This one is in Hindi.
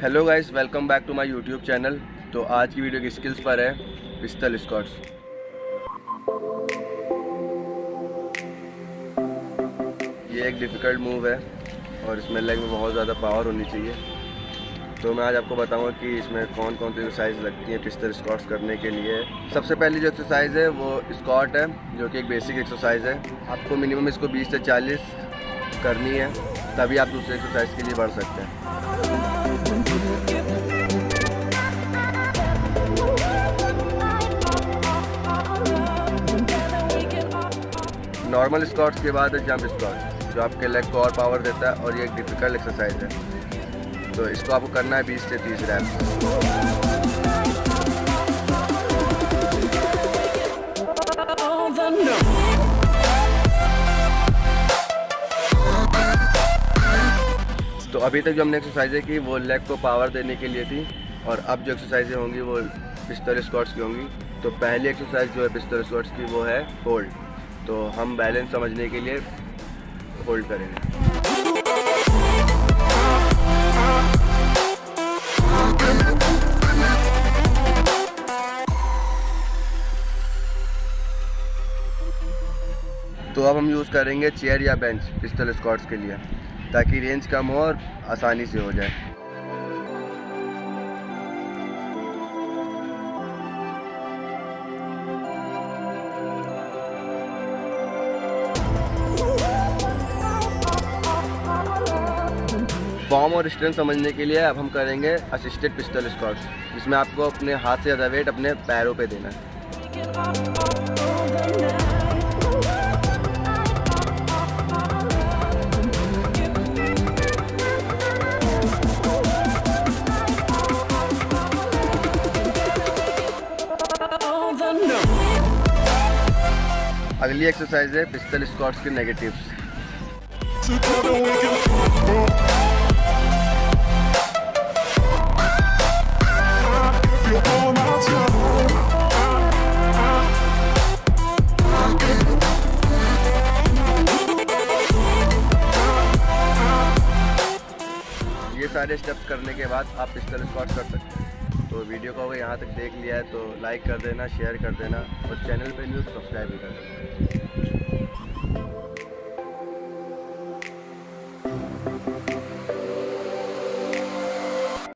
Hello guys welcome back to my YouTube channel तो आज की वीडियो की स्किल्स पर है पिस्टल स्कॉट्स ये एक डिफ़िकल्ट मूव है और इसमें लेग में बहुत ज़्यादा पावर होनी चाहिए। तो मैं आज आपको बताऊँगा कि इसमें कौन कौन सी एक्सरसाइज लगती हैं पिस्टल स्कॉट्स करने के लिए। सबसे पहली जो एक्सरसाइज है वो स्कॉट है, जो कि एक बेसिक एक्सरसाइज है। आपको मिनिमम इसको 20 से 40 करनी है, तभी आप दूसरे एक्सरसाइज के लिए बढ़ सकते हैं। नॉर्मल स्कॉट्स के बाद है जंप स्कॉट जो आपके लेग को और पावर देता है और ये एक डिफ़िकल्ट एक्सरसाइज है। तो इसको आपको करना है 20 से 30 रैप्स तो अभी तक जो हमने एक्सरसाइजें की, वो लेग को पावर देने के लिए थी और अब जो एक्सरसाइजें होंगी, वो पिस्टल स्क्वाट्स की होंगी। तो पहली एक्सरसाइज जो है पिस्टल स्क्वाट्स की, वो है होल्ड तो हम बैलेंस समझने के लिए होल्ड करेंगे। तो अब हम यूज़ करेंगे चेयर या बेंच पिस्टल स्क्वाट्स के लिए। ताकि रेंज कम हो और आसानी से हो जाए। फॉर्म और स्ट्रेंथ समझने के लिए अब हम करेंगे असिस्टेड पिस्टल स्क्वाट्स जिसमें आपको अपने हाथ से ज़्यादा वेट अपने पैरों पे देना है। अगली एक्सरसाइज है पिस्टल स्कॉट्स के नेगेटिव्स ये सारे स्टेप्स करने के बाद आप पिस्टल स्क्वाट कर सकते हैं। तो वीडियो को अगर यहाँ तक देख लिया है तो लाइक कर देना शेयर कर देना और चैनल पे न्यूज़ सब्सक्राइब तो भी कर देना।